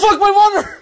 fuck my water?